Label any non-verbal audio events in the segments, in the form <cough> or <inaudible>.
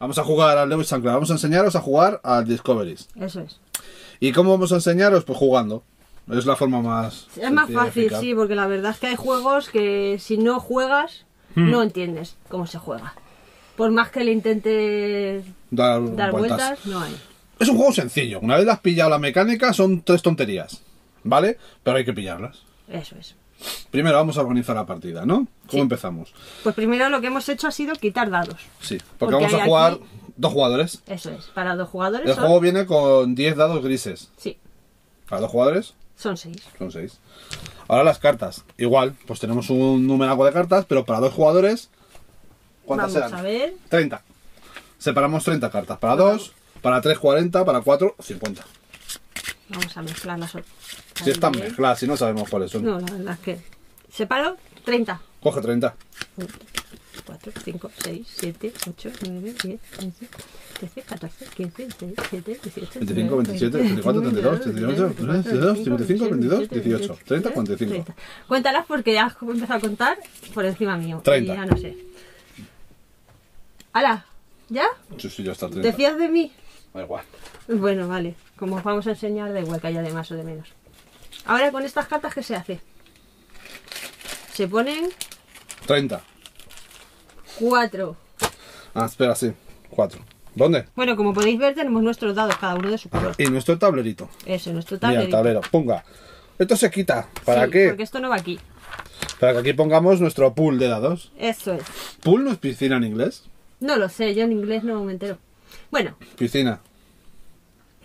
Vamos a jugar al Lewis and Clark. Vamos a enseñaros a jugar al Discoveries. Eso es. ¿Y cómo vamos a enseñaros? Pues jugando. Es la forma más. Es más fácil, eficaz. sí, porque la verdad es que hay juegos que si no juegas, Hmm. no entiendes cómo se juega. Por más que le intentes Dar, dar vueltas. vueltas, no hay. Es un juego sencillo. Una vez has pillado la mecánica, son tres tonterías. ¿Vale? Pero hay que pillarlas. Eso es. Primero vamos a organizar la partida, ¿no? ¿Cómo Sí. empezamos? Pues primero lo que hemos hecho ha sido quitar dados. Sí, porque, Porque vamos a jugar aquí- dos jugadores. Eso es. Para dos jugadores El son... juego viene con 10 dados grises. Sí, Para dos jugadores son seis. son 6. Ahora las cartas. Igual, pues tenemos un numeraco de cartas, pero para dos jugadores. ¿Cuántas Vamos serán? a ver. 30. Separamos 30 cartas. Para dos, para tres 40, para cuatro 50. Vamos a mezclarlas. Si están mezcladas, si no sabemos cuáles son. No, la verdad es que... Separo 30. Coge 30. 4, 5, 6, 7, 8, 9, 10, 11, 13, 14, 15, 16, 17, 18, 25, 27, 24, 32, 38, 32, 55, 22, 18, 30, 45. Cuéntalas porque ya has empezado a contar por encima mío. 30. Y ya no sé. ¡Hala! ¿Ya? Sí, sí, ya está ¿Te 30. fías de mí? Da igual. Bueno, vale. Como os vamos a enseñar, da igual que haya de más o de menos. Ahora con estas cartas, ¿qué se hace? Se ponen 30. 4. Ah, espera, sí. 4. ¿Dónde? Bueno, como podéis ver, tenemos nuestros dados, cada uno de su color. Y nuestro tablerito. Eso, nuestro Mira, tablero. el tablero. Ponga. Esto se quita. ¿Para Sí, qué? Porque esto no va aquí. Para que aquí pongamos nuestro pool de dados. Eso es. ¿Pool no es piscina en inglés? No lo sé, yo en inglés no me entero. Bueno, Piscina.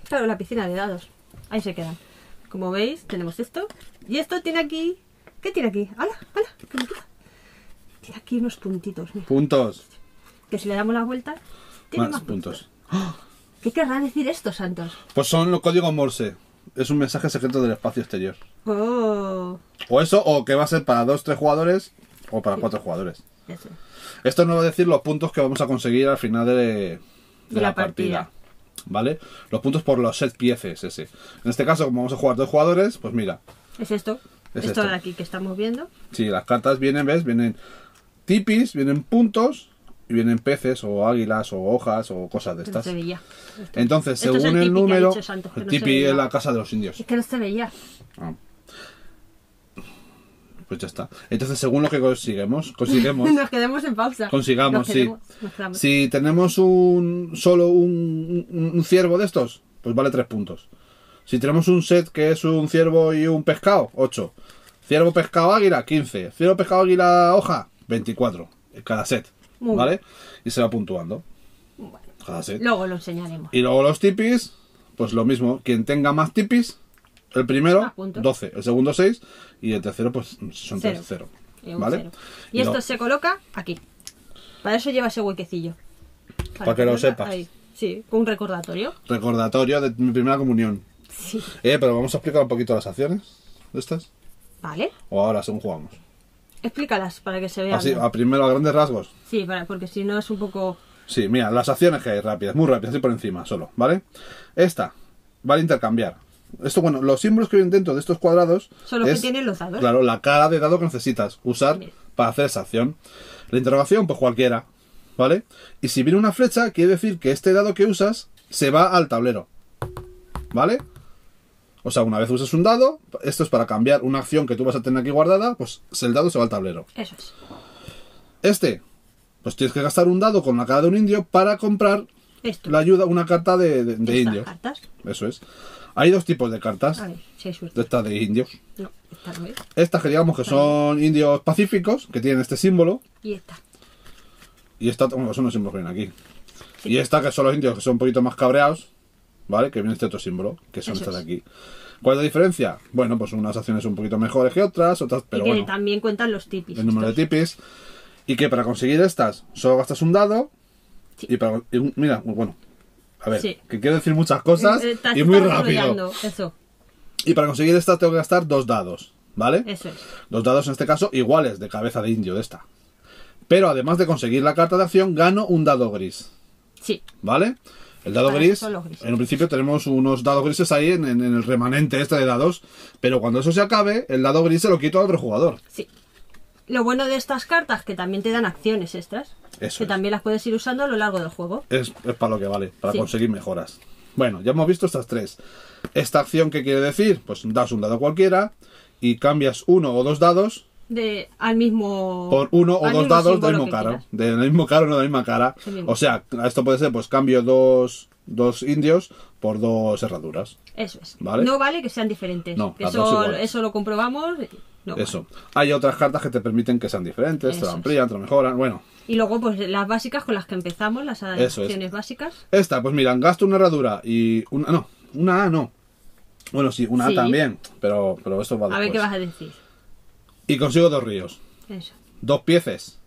Claro, la piscina de dados. Ahí se quedan. Como veis, tenemos esto. Y esto tiene aquí... ¿Qué tiene aquí? ¡Hala! ¡Hala! ¿Qué me quita? Tiene aquí unos puntitos. mira, Puntos. Que si le damos la vuelta, tiene Más más, puntos. ¿Qué querrá decir esto, Santos? Pues son los códigos Morse. Es un mensaje secreto del espacio exterior. Oh, O eso, o que va a ser para dos, tres jugadores, o para cuatro jugadores. eso. Esto nos va a decir los puntos que vamos a conseguir al final de, de De la, la partida. partida. ¿Vale? Los puntos por los set pieces ese. En este caso, como vamos a jugar dos jugadores, pues mira. Es esto. Es esto, esto. de aquí que estamos viendo. Sí, las cartas vienen, ¿ves? Vienen tipis, vienen puntos, y vienen peces, o águilas, o hojas, o cosas de Que no estas. se veía. Entonces, Esto según el número, el tipi es la casa de los indios. Es que no se veía. Ah. Pues ya está. Entonces, según lo que consiguemos, consiguemos, <laughs> Nos quedemos en pausa. consigamos, sí. Si tenemos un solo un, un- un ciervo de estos, pues vale tres puntos. Si tenemos un set que es un ciervo y un pescado, 8. Ciervo, pescado, águila, 15. Ciervo, pescado, águila, hoja, 24. en Cada set. Muy ¿Vale? Y se va puntuando. Cada set. Luego lo enseñaremos. Y luego los tipis, pues lo mismo. Quien tenga más tipis, el primero, Más puntos. 12. El segundo, 6. Y el tercero, pues son Cero. 0. Y un ¿Vale? cero. Y, Y esto se coloca aquí. Para eso lleva ese huequecillo. Para que lo sepas. ahí. Sí, un recordatorio. Recordatorio de mi primera comunión. Sí. Eh, pero vamos a explicar un poquito las acciones de estas. Vale. O ahora, según jugamos. Explícalas para que se vean. Así, a primero, a grandes rasgos. Sí, para, porque si no es un poco. Sí, mira, las acciones que hay rápidas, muy rápidas, así por encima, solo, ¿vale? Esta, vale intercambiar. Esto, bueno, los símbolos que vienen dentro de estos cuadrados. Son los que tienen los dados. Claro, la cara de dado que necesitas usar Bien. para hacer esa acción. La interrogación, pues cualquiera, ¿vale? Y si viene una flecha, quiere decir que este dado que usas se va al tablero, ¿vale? O sea, una vez usas un dado, esto es para cambiar una acción que tú vas a tener aquí guardada, pues el dado se va al tablero. Eso es. Este, pues tienes que gastar un dado con la cara de un indio para comprar Esto. la ayuda, una carta de, de, de Estas indio. cartas. Eso es. Hay dos tipos de cartas A ver, si hay de suerte. estas de indios. No, esta no es. Estas que digamos que son indios pacíficos, que tienen este símbolo. Y esta. Y esta, bueno, son los símbolos que vienen aquí. Y esta que son los indios que son un poquito más cabreados, ¿vale? Que viene este otro símbolo, que son Eso estas de aquí. ¿Cuál es la diferencia? Bueno, pues unas acciones un poquito mejores que otras, otras, pero y que bueno, también cuentan los tipis. el número de tipis. Y que para conseguir estas solo gastas un dado. Sí. Y para. y mira, bueno. A ver, Sí. que quiere decir muchas cosas Eh, te y muy rápido. Eso, Y para conseguir estas tengo que gastar dos dados, ¿vale? eso es. Dos dados en este caso iguales de cabeza de indio de esta. Pero además de conseguir la carta de acción, gano un dado gris, Sí, ¿vale? El dado gris, en un principio tenemos unos dados grises ahí en, el remanente este de dados, pero cuando eso se acabe, el dado gris se lo quito a otro jugador. sí. Lo bueno de estas cartas que también te dan acciones extras. Eso que es. también las puedes ir usando a lo largo del juego. Es, es para lo que vale, para Sí. conseguir mejoras. Bueno, ya hemos visto estas tres. Esta acción, ¿qué quiere decir? Pues das un dado cualquiera y cambias uno o dos dados De, al mismo. por uno o dos dados del mismo quieras. Del mismo caro, no de la misma cara. O sea, esto puede ser, pues cambio dos, dos indios por dos herraduras. Eso es. ¿Vale? No vale que sean diferentes. No, eso, eso lo comprobamos. No Eso. Hay otras cartas que te permiten que sean diferentes, te lo amplían, te lo mejoran. Bueno, Y luego, pues las básicas con las que empezamos, las Eso es. acciones básicas. esta, pues mira, gasto una herradura y una. No, una A no. Bueno, sí, una Sí. A también, pero, pero esto va A ver después. qué vas a decir. Y consigo dos ríos. Eso. dos pieces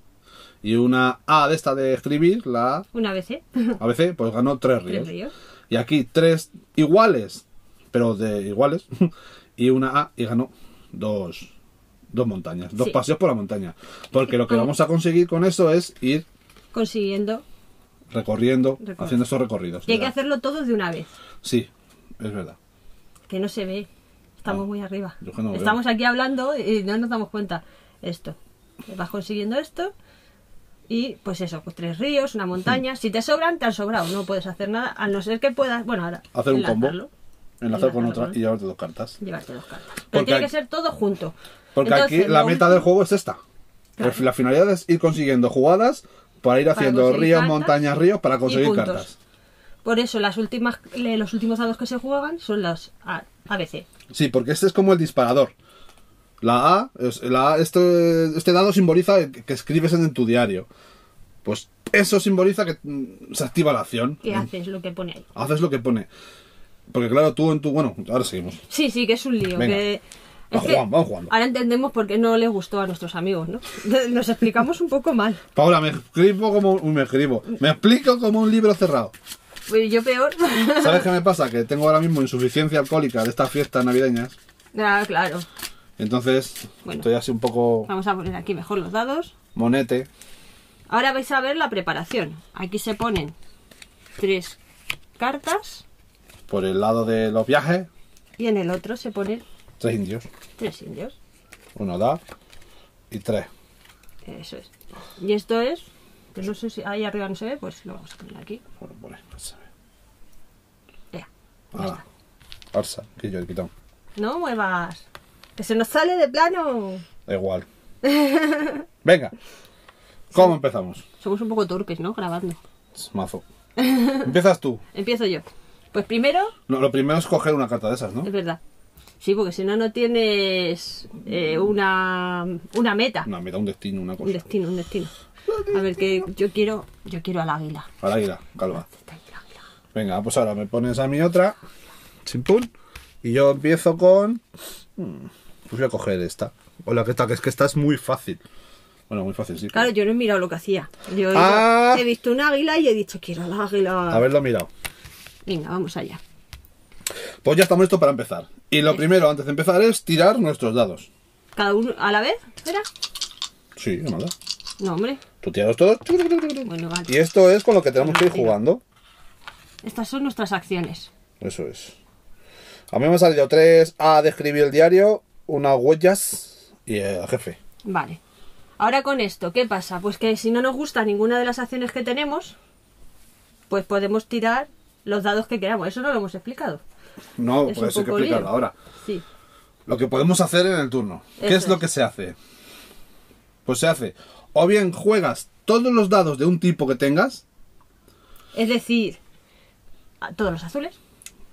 y una A de esta de escribir, la Una vez, ¿eh? <laughs> A, ABC, pues ganó tres ríos. Tres ríos. Y aquí tres iguales, pero de iguales, <laughs> y una A y ganó dos, dos montañas, dos Sí. paseos por la montaña. Porque lo que Como- vamos a conseguir con eso es ir Consiguiendo. recorriendo, haciendo estos recorridos. Y hay que hacerlo todo de una vez. Sí, es verdad. Que no se ve. Estamos Ah, muy arriba. veo. Estamos aquí hablando y no nos damos cuenta. Esto. Vas consiguiendo esto. Y pues eso, pues tres ríos, una montaña. Si te sobran, te han sobrado. No puedes hacer nada, a no ser que puedas. Bueno, ahora. Hacer un combo. Enlazar con otra y llevarte dos cartas. Llevarte dos cartas. Pero Porque tiene que ser todo junto. Porque Entonces, aquí la meta del juego es esta. Claro. La finalidad es ir consiguiendo jugadas para ir haciendo ríos, cartas montañas, ríos para conseguir cartas. Por eso las últimas, los últimos dados que se juegan son los A- ABC. Sí, porque este es como el disparador. La A, la A este, este dado simboliza que, que escribes en tu diario. Pues eso simboliza que mm, se activa la acción. ¿Qué haces? Lo que pone ahí. Haces lo que pone. Porque claro, tú en tu... Bueno, ahora seguimos. Sí, sí, que es un lío. Venga. que- Vamos es que jugando, vamos jugando. Ahora entendemos por qué no les gustó a nuestros amigos, ¿no? <laughs> Nos explicamos un poco mal. Paula, me escribo como... Me escribo. Me explico como un libro cerrado. Pues yo peor. <laughs> ¿Sabes qué me pasa? Que tengo ahora mismo insuficiencia alcohólica de estas fiestas navideñas. ah, claro. Entonces, Bueno. estoy así un poco Vamos a poner aquí mejor los dados. monete. Ahora vais a ver la preparación. Aquí se ponen tres cartas Por el lado de los viajes, y en el otro se ponen tres indios. tres indios. Uno da y tres. Eso es. Y esto es, que no sé si ahí arriba no se ve, pues lo vamos a poner aquí. Bueno, por ahí, no se ve. Ya. Ah. Arsa, que yo he quitado. No muevas. Que se nos sale de plano. Da igual. <laughs> Venga. ¿Cómo empezamos? Somos un poco torpes, ¿no? Grabando. Es Mazo. Empiezas tú. Empiezo yo. Pues primero, No, lo primero es coger una carta de esas, ¿no? es verdad. Sí, porque si no, no tienes eh, una, una meta. Una meta, un destino, una Un cosa. destino, un destino. A ver, que yo quiero, yo quiero al águila. Al águila, calva. Venga, pues ahora me pones a mi otra. Chimpún. Y yo empiezo con. Hmm, Pues voy a coger esta. O la que está, que es que esta es muy fácil. Bueno, muy fácil, sí. Claro, yo no he mirado lo que hacía. Yo Ah. he visto un águila y he dicho, quiero al águila. Haberlo mirado. Venga, vamos allá. Pues ya estamos listos para empezar. Y lo primero, antes de empezar, es tirar nuestros dados. ¿Cada uno a la vez? ¿Espera? Sí, nada. No, hombre. Tú tiras todos. Bueno, vale. Y esto es con lo que tenemos que ir Tira. jugando. Estas son nuestras acciones. Eso es. A mí me han salido tres A de escribir el diario, unas huellas y el jefe. Vale. Ahora con esto, ¿qué pasa? Pues que si no nos gusta ninguna de las acciones que tenemos, pues podemos tirar los dados que queramos. Eso no lo hemos explicado. No, Es pues eso hay que explicarlo lío. ahora. Sí. Lo que podemos hacer en el turno. ¿Qué es lo es. que se hace? Pues se hace. O bien juegas todos los dados de un tipo que tengas. Es decir, todos los azules.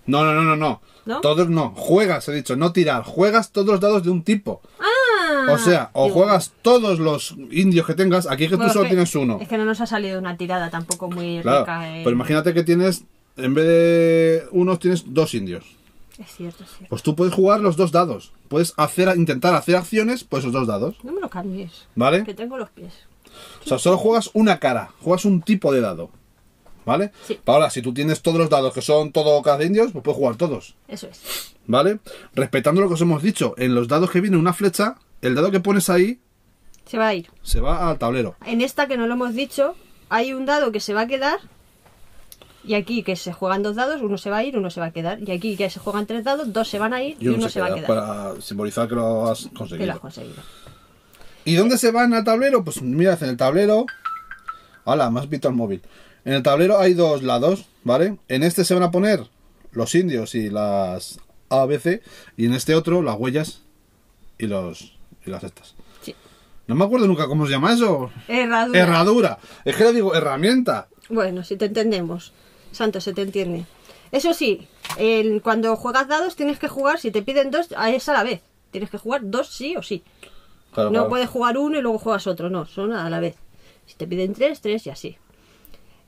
No, no, no, no, no. ¿No? Todos no. Juegas, he dicho, no tirar. Juegas todos los dados de un tipo. ¡Ah! O sea, o Digo, juegas todos los indios que tengas. Aquí que bueno, tú solo es que- tienes uno. Es que no nos ha salido una tirada tampoco muy Claro. rica. en- Pero imagínate que tienes, en vez de unos, tienes dos indios. Es cierto, es cierto. Pues tú puedes jugar los dos dados. Puedes hacer, intentar hacer acciones, pues esos dos dados. No me lo cambies. ¿Vale? Que tengo los pies. O sea, solo juegas una cara, juegas un tipo de dado. ¿Vale? Sí. Ahora, si tú tienes todos los dados que son todo caras de indios, pues puedes jugar todos. Eso es. ¿Vale? Respetando lo que os hemos dicho, en los dados que viene una flecha, el dado que pones ahí Se va a ir. se va al tablero. En esta que no lo hemos dicho, hay un dado que se va a quedar. Y aquí que se juegan dos dados, uno se va a ir, uno se va a quedar. Y aquí que se juegan tres dados, dos se van a ir y, uno, se, va a queda quedar. para simbolizar que lo has Que lo conseguido. has conseguido. ¿Y dónde se van al tablero? Pues mirad, en el tablero Hola, más visto al móvil. En el tablero hay dos lados, ¿vale? En este se van a poner los indios y las ABC y en este otro las huellas y los y las estas. Sí. No me acuerdo nunca cómo se llama eso. Herradura. Herradura. Es que le digo herramienta. Bueno, si te entendemos. Santo, se te entiende. Eso sí, el- cuando juegas dados tienes que jugar, si te piden dos, a es a la vez. Tienes que jugar dos sí o sí. Claro, no claro. puedes jugar uno y luego juegas otro, no, son a la vez. Si te piden tres, tres y así.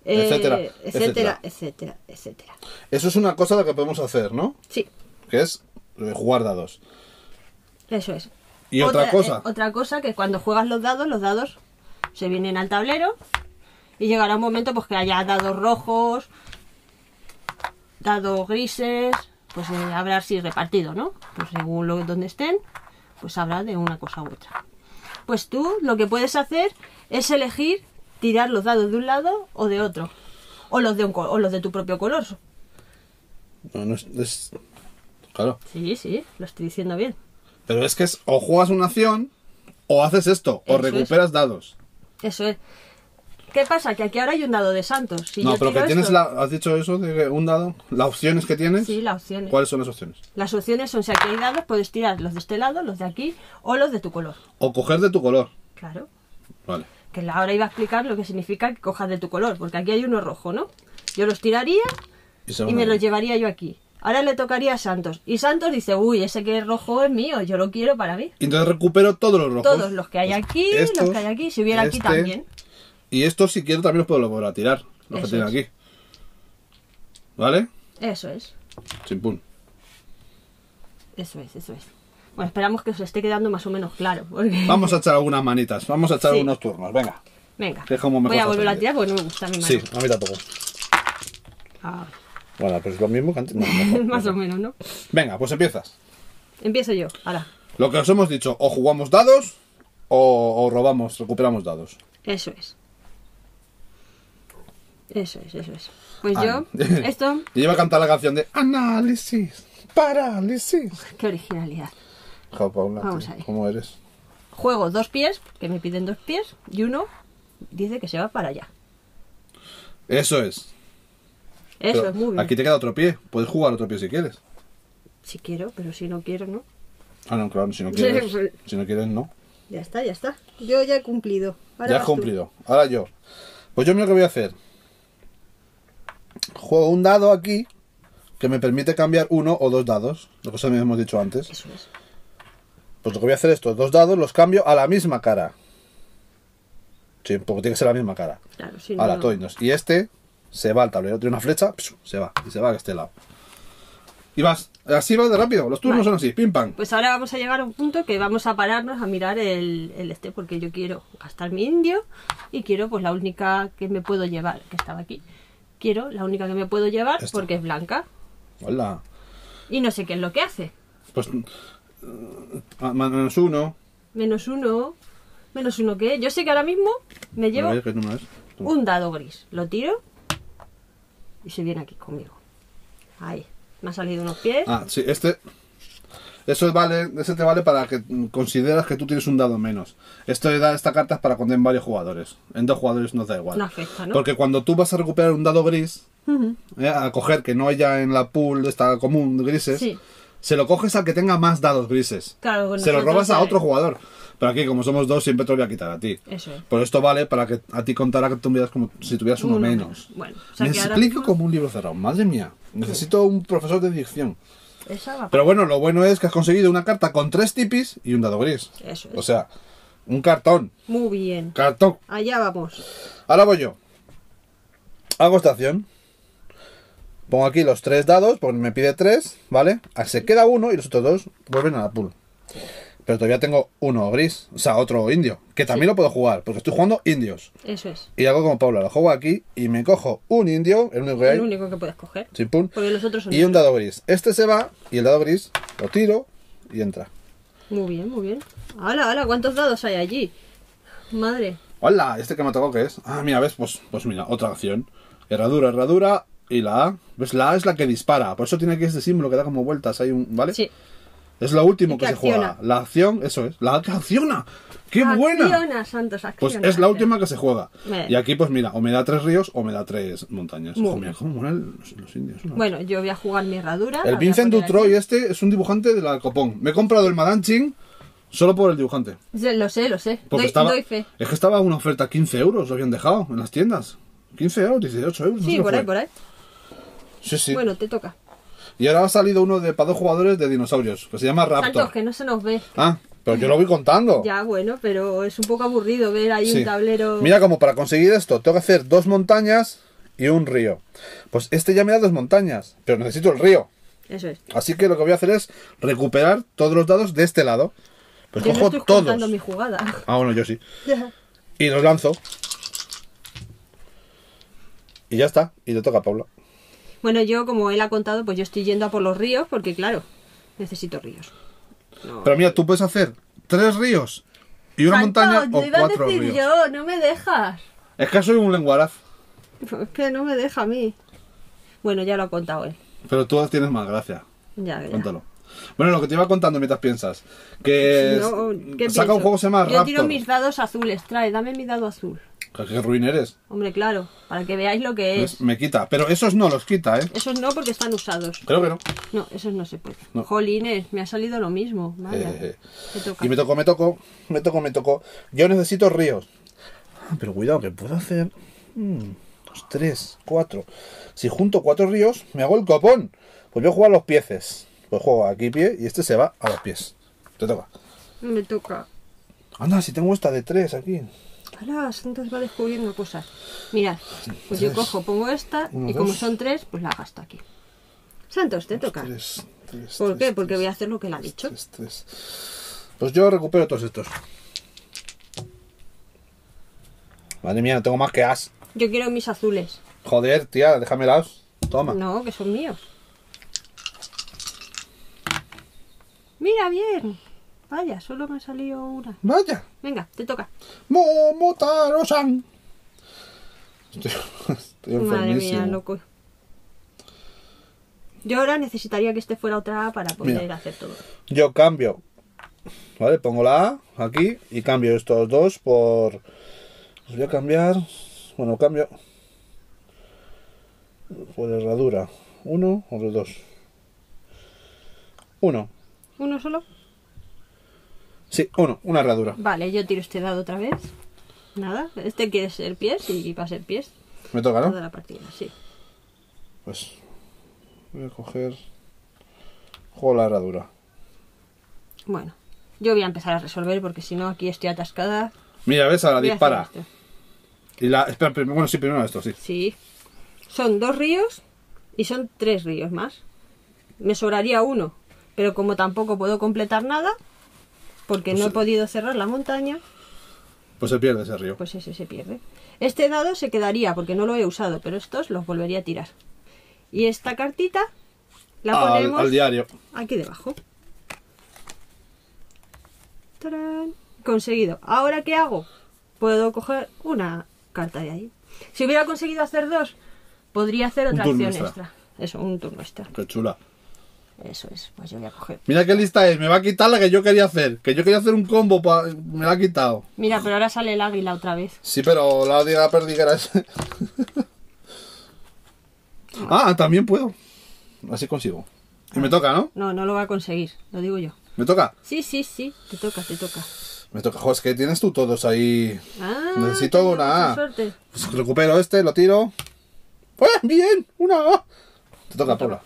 Eh, Etcétera, etcétera, etcétera, etcétera. Eso es una cosa de la que podemos hacer, ¿no? Sí, Que es eh, jugar dados. eso es. ¿Y otra cosa? eh, otra cosa que cuando juegas los dados, los dados se vienen al tablero y llegará un momento pues que haya dados rojos, dados grises, pues eh, habrá así repartido, ¿no? Pues según lo donde estén, pues habrá de una cosa u otra. Pues tú lo que puedes hacer es elegir tirar los dados de un lado o de otro. O los de, un, o los de tu propio color. No, no es, es- Claro. Sí, sí, lo estoy diciendo bien. Pero es que es o juegas una acción o haces esto, o es. recuperas dados. Eso es. ¿Qué pasa? Que aquí ahora hay un dado de santos. Si no, yo pero que tienes esto- la. ¿Has dicho eso de un dado? ¿Las opciones que tienes? Sí, las opciones. ¿Cuáles son las opciones? Las opciones son si aquí hay dados, puedes tirar los de este lado, los de aquí o los de tu color. O coger de tu color. Claro. Vale. Que ahora iba a explicar lo que significa que cojas de tu color, porque aquí hay uno rojo, ¿no? Yo los tiraría Y, me los llevaría yo aquí. Ahora le tocaría a Santos. Y Santos dice, uy, ese que es rojo es mío, yo lo quiero para mí. Y entonces recupero todos los rojos. Todos los que hay aquí, estos, los que hay aquí, si hubiera aquí este, también. Y estos, si quiero, también los puedo volver a tirar. Los que tienen aquí. ¿Vale? Eso es, Sin pun. eso es, eso es. Bueno, esperamos que os esté quedando más o menos claro. Porque... Vamos a <laughs> echar algunas manitas. Vamos a echar Sí. unos turnos. Venga. Venga, voy a volver a tirar porque no me gusta a mi mano. Sí, a mí tampoco. Ah, Bueno, pues es lo mismo que antes. No, mejor, <laughs> más mejor. o menos, ¿no? Venga, pues empiezas. Empiezo yo, ahora. Lo que os hemos dicho, o jugamos dados o, o robamos, recuperamos dados. Eso es. Eso es, eso es. Pues Ah. yo, <laughs> esto, <laughs> Y iba a cantar la canción de análisis, parálisis. qué originalidad. Jo, Paula, Vamos tío, ahí. ¿cómo eres? Juego dos pies, que me piden dos pies, y uno dice que se va para allá. Eso es. Eso Pero es muy bien. Aquí te queda otro pie. Puedes jugar otro pie si quieres. Si quiero, pero si no quiero, no. Ah, no, claro, si no quieres. <laughs> si no quieres, no. Ya está, ya está. Yo ya he cumplido. Ahora ya has tú. cumplido. Ahora yo. Pues yo mira que voy a hacer. Juego un dado aquí que me permite cambiar uno o dos dados. Lo que os hemos dicho antes. Eso es. Pues lo que voy a hacer es estos dos dados los cambio a la misma cara. Sí, porque tiene que ser la misma cara. Claro, no. Ahora, toinos. Y este se va al tablero. Tiene una flecha, se va. Y se va a este lado. Y vas. Así va de rápido. Los turnos Vale. son así. Pim pam. Pues ahora vamos a llegar a un punto que vamos a pararnos a mirar el, el este, porque yo quiero gastar mi indio y quiero pues la única que me puedo llevar, que estaba aquí. Quiero la única que me puedo llevar Esta. porque es blanca Hola. y no sé qué es lo que hace. Pues. eh, menos uno. Menos uno, menos uno que yo sé que ahora mismo me llevo ver, un dado gris. Lo tiro y se viene aquí conmigo. Ahí. Me ha salido unos pies. Ah, sí, este. Eso vale, te vale para que consideras que tú tienes un dado menos. Esto de dar esta carta es para cuando en varios jugadores. En dos jugadores no da igual. No afecta, ¿no? Porque cuando tú vas a recuperar un dado gris, eh, a coger que no haya en la pool esta común grises, Sí. se lo coges al que tenga más dados grises. Claro, con se lo robas a otro jugador. Pero aquí, como somos dos, siempre te lo voy a quitar a ti. Eso es. Por esto vale para que a ti contara que tú tuvieras como si tuvieras uno, Uno menos. menos. Bueno, o sea Me ahora explico como un libro cerrado. Madre mía. Necesito un profesor de dicción. Esa Pero bueno, lo bueno es que has conseguido una carta con tres tipis y un dado gris. Eso es. O sea, un cartón. Muy bien. Cartón. Allá vamos. Ahora voy yo. Hago esta acción. Pongo aquí los tres dados, porque me pide tres, ¿vale? Se queda uno y los otros dos vuelven a la pool. Pero todavía tengo uno gris, o sea, otro indio, que también lo puedo jugar, porque estoy jugando indios. Eso es. Y hago como Paula, lo juego aquí y me cojo un indio, el único que hay, El único que puedes coger. pun, Porque los otros son y un dado gris. Este se va y el dado gris lo tiro y entra. Muy bien, muy bien. ¡Hala, hala! ¿Cuántos dados hay allí? Madre. Hola, ¿este que me ha tocado qué es? Ah, mira, ¿ves? Pues, pues mira, otra acción. Herradura, herradura y la A. ¿Ves? La A es la que dispara. Por eso tiene aquí este símbolo que da como vueltas. Hay un. ¿Vale? Sí. Es lo último que, que se juega. La acción, eso es. La que acciona. ¡Qué buena! Acciona, santos, Pues acciona. es la última que se juega. Y aquí, pues mira, o me da tres ríos o me da tres montañas. Muy mira cómo los, los indios. ¿no? Bueno, yo voy a jugar mi herradura. el Vincent Dutroy, este, es un dibujante de la Copón. Me he comprado el Madanching solo por el dibujante. Sí, Lo sé, lo sé. Porque Doy, estaba, doy fe. Es que estaba una oferta 15 euros, lo habían dejado en las tiendas. 15 euros, 18 euros. no sé Sí, por ahí, por ahí. Sí, sí. Bueno, te toca. Y ahora ha salido uno de para dos jugadores de dinosaurios, que se llama Raptor. Santos, que no se nos ve. Ah, pero yo lo voy contando. Ya, bueno, pero es un poco aburrido ver ahí Sí. un tablero. Mira, como para conseguir esto, tengo que hacer dos montañas y un río. Pues este ya me da dos montañas, pero necesito el río. Eso es. Así que lo que voy a hacer es recuperar todos los dados de este lado. Pues yo no cojo estoy todos. contando mi jugada. Ah, bueno, yo sí. <laughs> Y los lanzo. Y ya está. Y le toca a Paula. Bueno, yo, como él ha contado, pues yo estoy yendo a por los ríos porque, claro, necesito ríos. No. Pero mira, tú puedes hacer tres ríos y una montaña o iba a cuatro decir ríos. yo, no me dejas. Es que soy un lenguaraz. Es que no me deja a mí. Bueno, ya lo ha contado él. Pero tú tienes más gracia. Ya, ya. Cuéntalo. Bueno, lo que te iba contando mientras piensas. Que No, es- ¿qué saca pienso? un juego que se llama Yo tiro Raptor. mis dados azules. Trae, dame mi dado azul. Qué ruin eres. Hombre, claro, para que veáis lo que es. Me quita. Pero esos no los quita, ¿eh? Esos no, porque están usados. Creo que no. No, esos no se puede. No. Jolines, me ha salido lo mismo. Vaya. Eh, eh. Y me tocó, me tocó, me tocó, me tocó. Yo necesito ríos. Ah, pero cuidado, que puedo hacer. mm, dos, tres, cuatro. Si junto cuatro ríos, me hago el copón. Pues yo juego a los pieces. Pues juego aquí pie y este se va a los pies. Te toca. Me toca. Anda, si tengo esta de tres aquí. Ahora Santos va descubriendo cosas. Mirad, pues yo cojo, pongo esta Uno, y como dos. son tres, pues la gasto aquí. Santos, te toca. Tres, tres, ¿Por qué? Porque voy a hacer lo que él ha dicho. tres, tres. Pues yo recupero todos estos. Madre mía, no tengo más que as. Yo quiero mis azules. Joder, tía, déjamelas. Toma. No, que son míos. Mira bien. Vaya, solo me ha salido una. Vaya. Venga, te toca. Momotaro-san. Estoy, estoy Madre mía, loco. Yo ahora necesitaría que este fuera otra A para poder Mira. hacer todo. Yo cambio. Vale, pongo la A aquí y cambio estos dos por. Los voy a cambiar. Bueno, cambio. Por herradura. Uno o los dos. Uno. ¿Uno solo? Sí, uno. Una herradura. Vale, yo tiro este dado otra vez. Nada, este quiere ser pies y va a ser pies Me toca, toda ¿no? la partida, sí. Pues. Voy a coger. Juego la herradura. Bueno, yo voy a empezar a resolver porque si no aquí estoy atascada. Mira, ves, ahora Voy dispara. Y la. Espera, primero- bueno, sí, primero esto, sí. Sí. Son dos ríos y son tres ríos más. Me sobraría uno, pero como tampoco puedo completar nada, porque Pues no he podido cerrar la montaña, Pues se pierde ese río. pues ese se pierde. Este dado se quedaría porque no lo he usado, pero estos los volvería a tirar. Y esta cartita la al, ponemos al diario. aquí debajo. ¡Tarán! Conseguido. ¿Ahora qué hago? Puedo coger una carta de ahí. Si hubiera conseguido hacer dos, podría hacer otra acción extra. extra. Eso, un turno extra. Qué chula. Eso es, pues yo voy a coger. Mira qué lista es, me va a quitar la que yo quería hacer. Que yo quería hacer un combo, pa... me la ha quitado. Mira, pero ahora sale el águila otra vez. Sí, pero la de la perdiguera es. <laughs> ah, también puedo. Así consigo. Y me toca, ¿no? No, no lo va a conseguir, lo digo yo. Me toca. Sí, sí, sí, te toca, te toca. Me toca. Joder, es que tienes tú todos ahí. Ah, Necesito una A. suerte. Pues recupero este, lo tiro. ¡Eh, bien! ¡Una A! Te toca, Paula.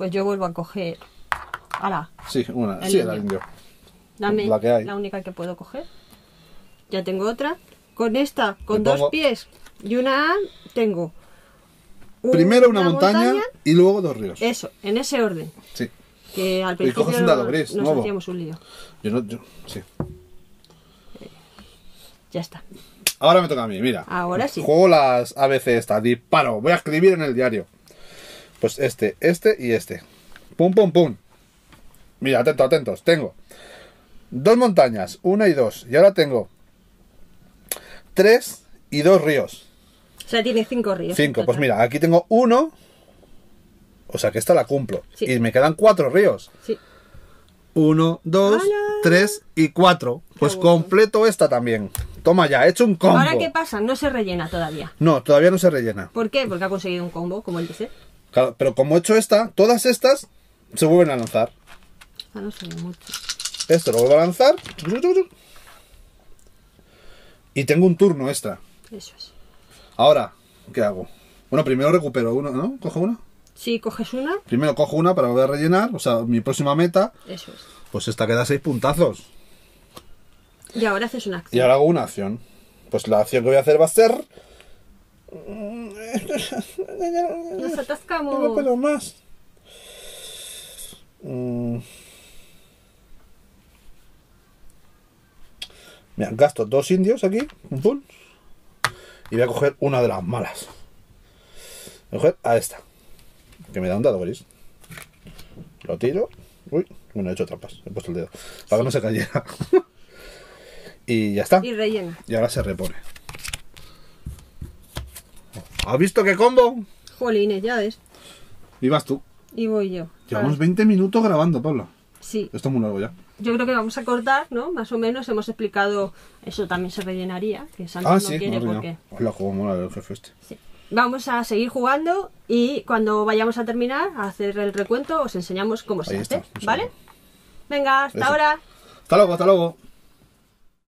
Pues yo vuelvo a coger. Ala, Sí, una. El sí, el indio. indio. dame La que hay. la única que puedo coger. Ya tengo otra. Con esta, con Le dos pongo- pies y una A, tengo. Primero una, montaña, y luego dos ríos. Eso, en ese orden. Sí. Que al Y principio coges un dado gris, nos nuevo. hacíamos un lío. Yo no. Yo, sí. Ya está. Ahora me toca a mí, mira. Ahora sí. Juego las ABC esta, disparo. Voy a escribir en el diario. Pues este, este y este. Pum, pum, pum. Mira, atentos, atentos. Tengo dos montañas, una y dos. Y ahora tengo tres y dos ríos. O sea, tiene cinco ríos. Cinco. Pues mira, aquí tengo uno. O sea que esta la cumplo. Sí. Y me quedan cuatro ríos. Sí. Uno, dos, tres y cuatro. Pues completo esta también. Toma ya, he hecho un combo. Ahora, ¿qué pasa? No se rellena todavía. No, todavía no se rellena. ¿Por qué? Porque ha conseguido un combo como ser. Claro, pero como he hecho esta, todas estas se vuelven a lanzar. Ah, no mucho. Esto lo vuelvo a lanzar. Y tengo un turno extra. Eso es. Ahora, ¿qué hago? Bueno, primero recupero uno, ¿no? Cojo una. Si coges una, Primero cojo una para volver a rellenar. O sea, mi próxima meta. eso es. Pues esta queda seis puntazos. Y ahora haces una Y acción. ahora hago una acción. Pues la acción que voy a hacer va a ser. Nos No atascamos. puedo más. Mm. Mira, gasto dos indios aquí. un full, Y voy a coger una de las malas. Voy a coger a esta. Que me da un dado, ¿veis? Lo tiro. Uy, bueno, he hecho trampas. He puesto el dedo. Para que no se cayera. <laughs> y ya está. Y rellena. Y ahora se repone. ¿Has visto qué combo? Jolines, ya ves. Y vas tú. Y voy yo. Llevamos Vale. 20 minutos grabando, Pablo. Sí, Esto es muy largo ya. yo creo que vamos a cortar, ¿no? Más o menos hemos explicado. Eso también se rellenaría. Que Santos Ah, no sí, quiere no, porque. Hola, cómo mola el jefe este. Sí. Vamos a seguir jugando y cuando vayamos a terminar, a hacer el recuento, os enseñamos cómo se Ahí hace. está, ¿Vale? Venga, hasta Eso. ahora. Hasta luego, hasta luego.